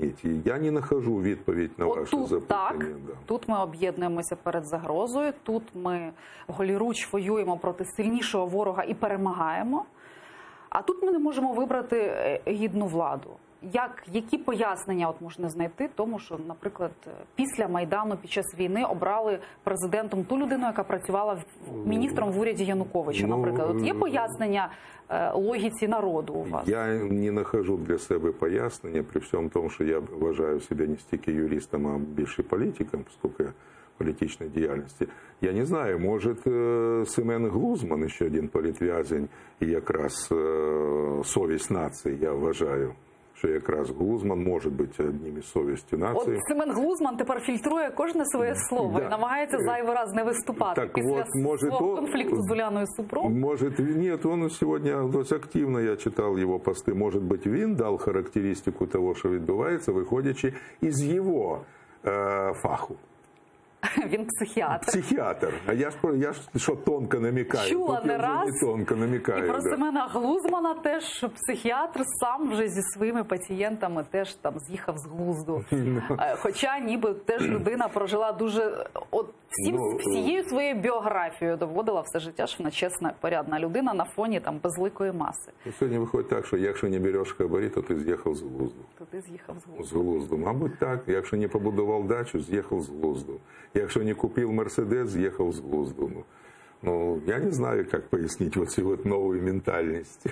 пояснить. Я не нахожу відповідь на От ваше тут так. Да. тут ми об'єднуємося перед загрозою. Тут ми голіруч воюємо проти сильнішого ворога і перемагаємо. А тут ми не можемо вибрати е, гідну владу. Як які пояснення от можна знайти, тому що, наприклад, після майдану під час війни обрали президентом ту людину, яка працювала міністром в уряді Януковича. Ну, Наприклад, от є пояснення е, логіці народу у вас? Я не нахожу для себе пояснення, при всьому тому, що я вважаю себе не стільки юристом, а більше політиком, я політичної діяльності. Я не знаю, може е, Семен Глузман, ще один політв'язень, і якраз е, совість нації, я вважаю, що якраз Глузман може бути одним із совістю От. Семен Глузман тепер фільтрує кожне своє слово Да. і намагається зайвий раз не виступати Так після от, може, свого то- конфлікту з Уляною Супрун. Може, ні, він сьогодні досить активно, я читав його пости, може бути, він дав характеристику того, що відбувається, виходячи із його е, фаху. Він психіатр. Психіатр. А я ж, я ж що тонко намікаю. Чула Тут не я вже раз. не тонко намікаю. І про да. Семена Глузмана теж що психіатр сам вже зі своїми пацієнтами теж там з'їхав з глузду. Ну. Е, Хоча ніби теж людина прожила дуже от всім Ну, всією своєю біографією доводила все життя, що вона чесна, порядна людина на фоні там безликої маси. Ну, Сьогодні виходить так, що якщо не береш хабарі, то ти з'їхав з глузду. То ти з'їхав з глузду. З глузду. Мабуть, так. Якщо не побудував дачу, з'їхав з глузду. Якщо не купив Мерседес, ехал з глузду. Ну, я не знаю, як пояснити оцю от нову ментальність.